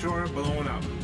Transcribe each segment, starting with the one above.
destroyer blown up.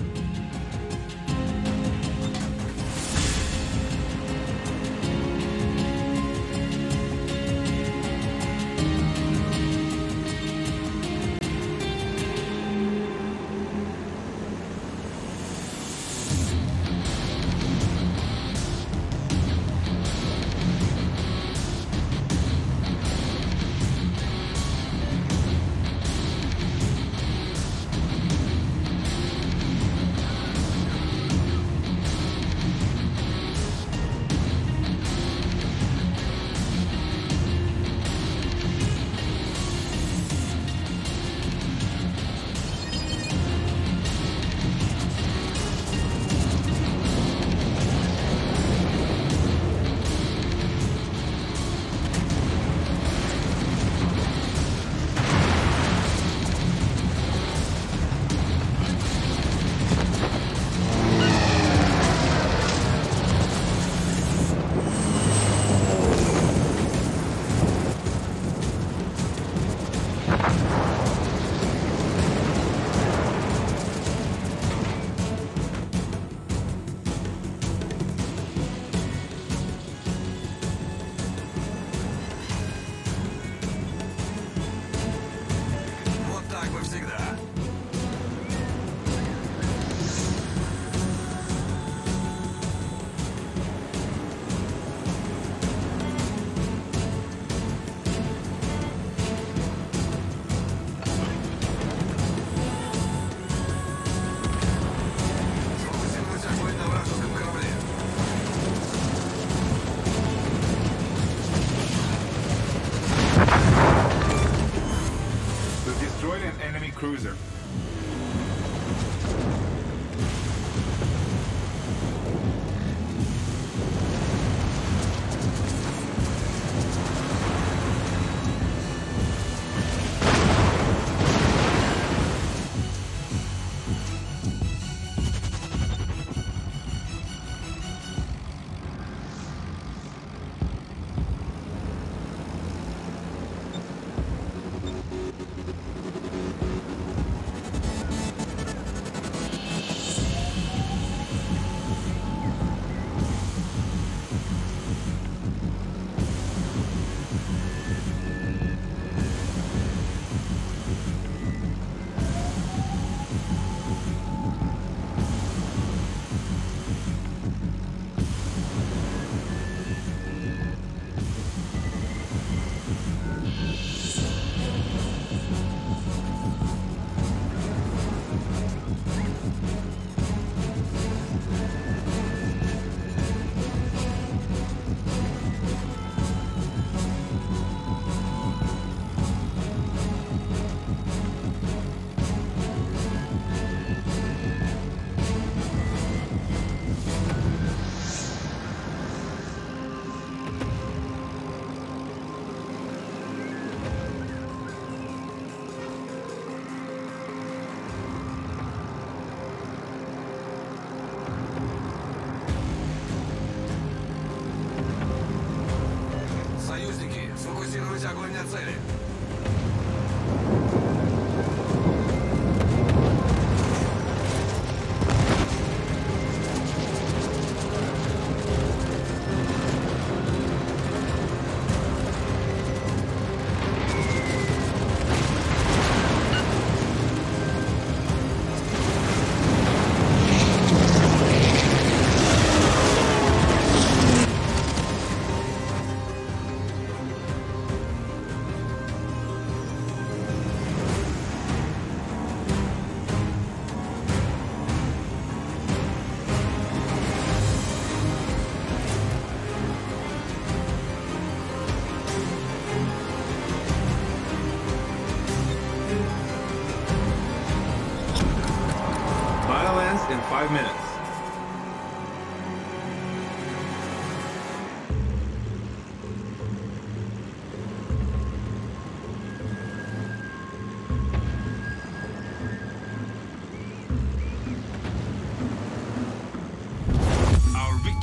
chance in it.